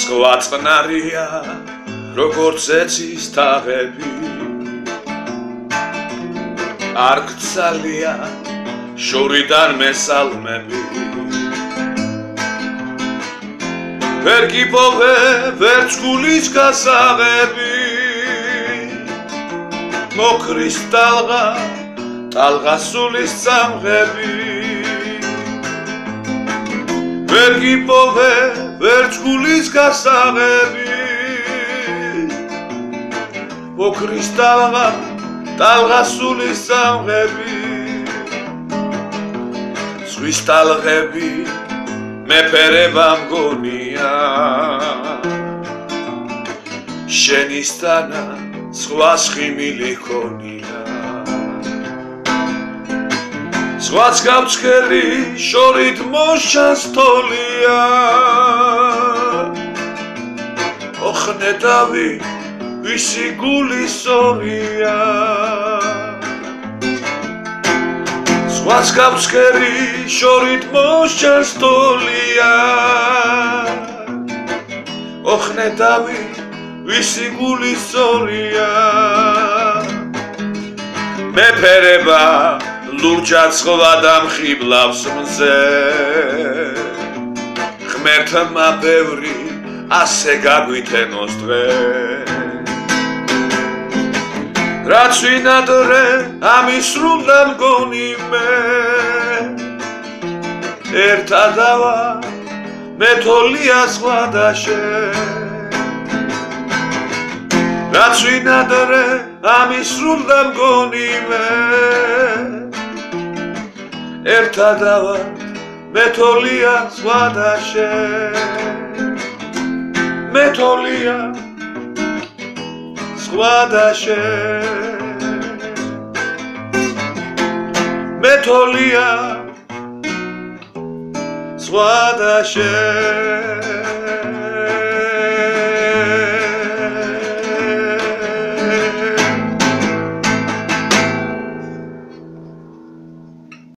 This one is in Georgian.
სხვა წნარია როგორც ეცის თაღები. არ გცალია შორიდან მესალმები. ვერ გიპოვე ვერ ჩგულის გასაღები. მოკრის ტალღა ტალღა სულის სამღები ვერ გიპოვე ჩგულის გასაღები მოკრის ტალღა ტალღა სულის სამღები. ზღვის ტალღები მეფერება მგონია შენისთანა სხვა ხიმილი ქონია სხვაც გავცხელი შორით მოშას თოლია ოხნედავი ვისი გულის ორია სხვას გავსკერი შორით მოსჩენს თოლია ოხნედავი ვისი გულის სორია მეფერება ლურჯად სხვა დამხიბლავს მზე. ღმერთმა ბევრი ასე გაგვითენოს დღეს რაც ვინადრე ამის სრულდა მგონი მე. ერთადავა მეთოლია სხვა დაშე რაც ვინადრე ამის სრულდა მგონი მე. ერთადავა მეთოლია სხვა დაშე მეთოლია. სხვა დაშე. მეთოლია. სხვა დაშე